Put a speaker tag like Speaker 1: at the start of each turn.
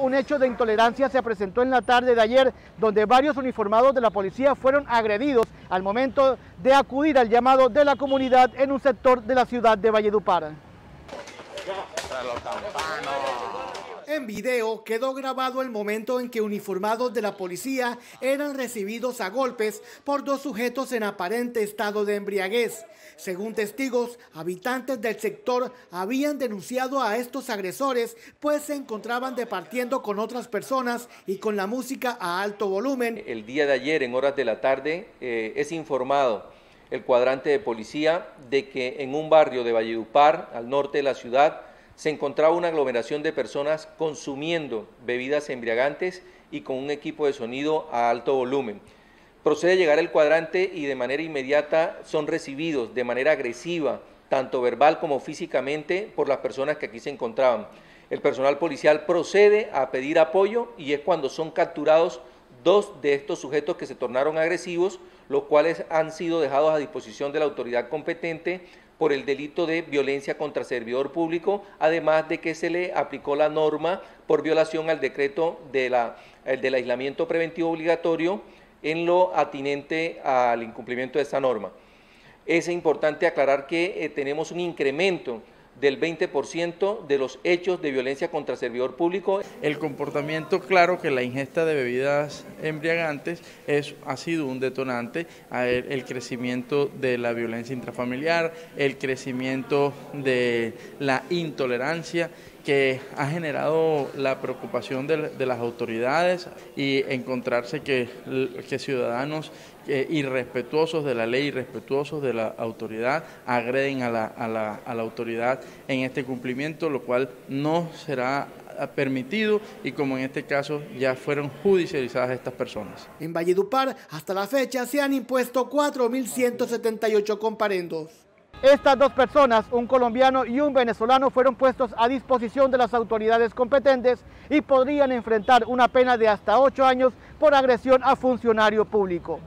Speaker 1: Un hecho de intolerancia se presentó en la tarde de ayer, donde varios uniformados de la policía fueron agredidos al momento de acudir al llamado de la comunidad en un sector de la ciudad de Valledupar. En video quedó grabado el momento en que uniformados de la policía eran recibidos a golpes por dos sujetos en aparente estado de embriaguez. Según testigos, habitantes del sector habían denunciado a estos agresores, pues se encontraban departiendo con otras personas y con la música a alto volumen.
Speaker 2: El día de ayer, en horas de la tarde, eh, es informado el cuadrante de policía de que en un barrio de Valledupar, al norte de la ciudad, se encontraba una aglomeración de personas consumiendo bebidas embriagantes y con un equipo de sonido a alto volumen. Procede a llegar el cuadrante y de manera inmediata son recibidos de manera agresiva, tanto verbal como físicamente, por las personas que aquí se encontraban. El personal policial procede a pedir apoyo y es cuando son capturados dos de estos sujetos que se tornaron agresivos, los cuales han sido dejados a disposición de la autoridad competente por el delito de violencia contra servidor público, además de que se le aplicó la norma por violación al decreto de la, del aislamiento preventivo obligatorio en lo atinente al incumplimiento de esta norma. Es importante aclarar que eh, tenemos un incremento del 20% de los hechos de violencia contra servidor público.
Speaker 3: El comportamiento claro que la ingesta de bebidas embriagantes es, ha sido un detonante el crecimiento de la violencia intrafamiliar, el crecimiento de la intolerancia que ha generado la preocupación de, las autoridades y encontrarse que, ciudadanos eh, irrespetuosos de la ley, irrespetuosos de la autoridad, agreden a la, a, la, a la autoridad en este cumplimiento, lo cual no será permitido y como en este caso ya fueron judicializadas estas personas.
Speaker 1: En Valledupar, hasta la fecha, se han impuesto 4.178 comparendos. Estas dos personas, un colombiano y un venezolano, fueron puestos a disposición de las autoridades competentes y podrían enfrentar una pena de hasta ocho años por agresión a funcionario público.